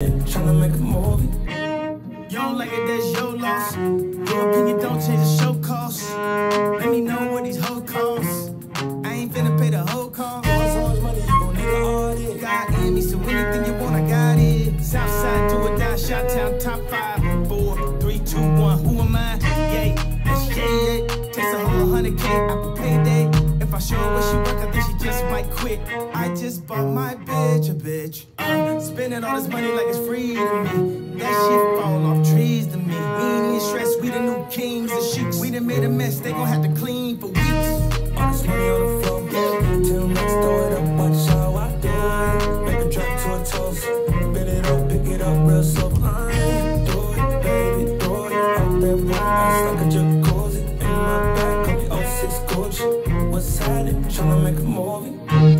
Tryna make a movie. You don't like it, that's your loss. Your opinion don't change the show costs. Let me know what these hoes cost. I ain't finna pay the whole cost. So much money, you gon' need an audit. God in me, so anything you want, I got it. Southside, do it down, shot town, top five, four, three, two, one. Who am I? Yay, that's yay. Takes a whole hundred K I show her when she work. I think she just might quit. I just bought my bitch a bitch. Uh, spending all this money like it's free to me. That shit fall off trees to me. We ain't even stressed, we the new kings and sheiks. We done made a mess, they gon' have to clean for weeks. All this money on the floor, till next throw it up, watch how I do it. Make a drop to a toast, Spin it up, pick it up real soft. I do it, baby, do it. Up that one, I'm stuck at your core. tryna make a movie.